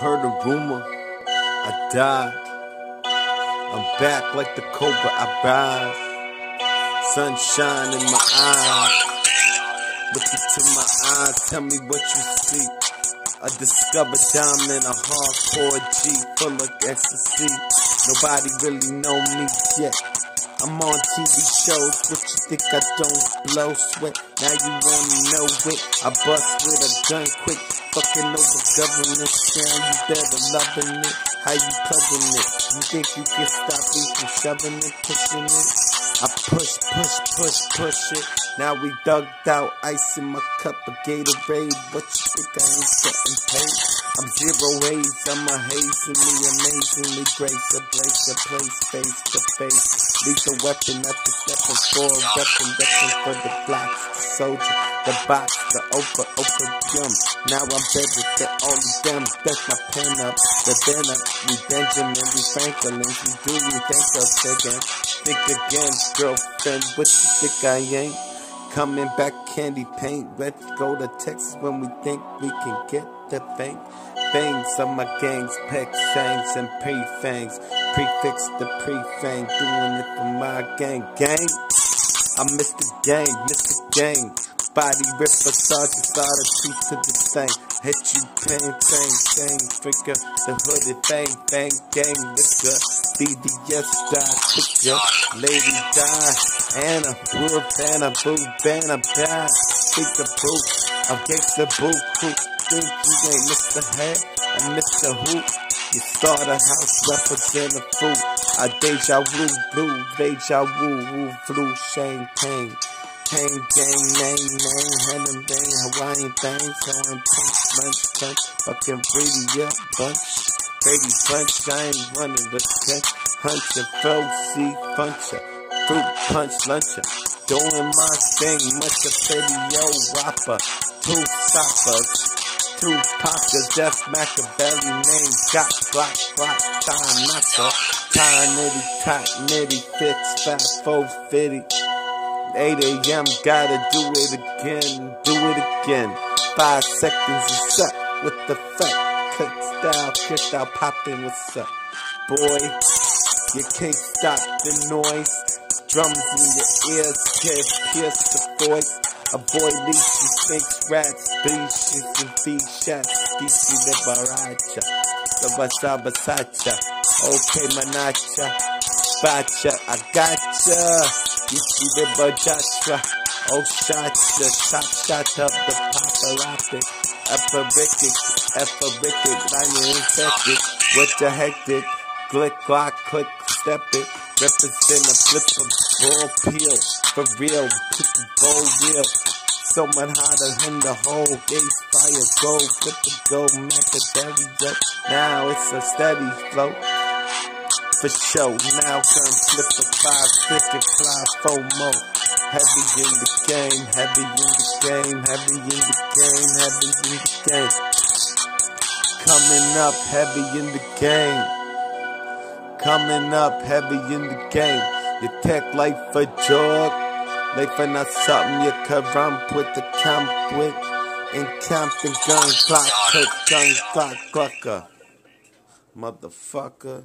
heard a rumor, I died. I'm back like the cobra I ride. Sunshine in my eyes. Look into my eyes, tell me what you see. I discovered diamond, a hardcore G full of ecstasy. Nobody really know me yet. I'm on TV shows, what you think I don't blow sweat? Now you wanna know it. I bust with a gun quick, fucking over government sound. You better loving it. How you plugging it? You think you can stop me from shoving it, pushing it? I push, push, push, push it. Now we dug out ice in my cup of Gatorade. What you think I ain't getting paid? I'm zero haze, I'm a hazingly, amazingly grace. A place, a place, face to face. Lethal weapon at the step for a weapon, weapon for the blocks, the soldier, the box, the opa, opium. Now I'm better than all of them. That's my pen up, the pen up. We Benjamin, we Franklin, we do we think of again. Think again, girlfriend, what you think I ain't? Coming back, candy paint. Let's go to Texas when we think we can get the bank. Bangs on my gangs, peck shanks and pre-fangs. Prefix the pre-fang, doing it for my gang. Gang, I miss the gang, miss the gang. Body ripper, sergeant, starter, two to the thing. Hit you, bang, bang, bang, figure the hoodie, bang, bang, gang, liquor. BDS die, quicker, lady die. Anna, whoop, Anna, boo, Anna, die. Think the boo, I'm gangsta boo, cool. Think you ain't Mr. Head and Mr. Who? You start a house, represent a fool. I deja vu, blue, deja vu, woo, flu, shame, pain. Pain, gang, name, name, hand and bang, Hawaiian thing, selling punch, lunch, punch, fucking pretty, yeah, bunch. Baby punch, I ain't running the cut. Hunter, fell, see, puncher, fruit punch, luncher. Doing my thing, much a video rapper. Two stoppers, two poppers, Jeff Machiavelli name, got block, block, time knocker. Tie nitty, tot nitty, fits, fat, four fitty. 8 a.m. Gotta do it again, do it again. Five seconds is up with the fat cut style, kicked out popping. What's up, boy? You can't stop the noise. Drums in your ears, can't pierce the voice. Avoid leashy thinks rats, species and shots. Skishi the baracha, the basaba sacha. Okay, manacha, bacha, I gotcha. See the bajatra, oh shotcha, top shot up the paparazzi. Epiritic, epiritic, line infected. What the hectic, click, clock, click, step it. Represent a flip of ball peel. For real, put the bowl real. Someone hotter than the whole base fire gold, flip the gold, macadamia. Now it's a steady flow for show. Now come flip a five, fly, four more. Heavy in the game, heavy in the game, heavy in the game, heavy in the game. Coming up, heavy in the game. Coming up, heavy in the game. You take life for jog. Life for not something you can run with the camp with. In Compton, gun clock, gun clock, clucker. Motherfucker.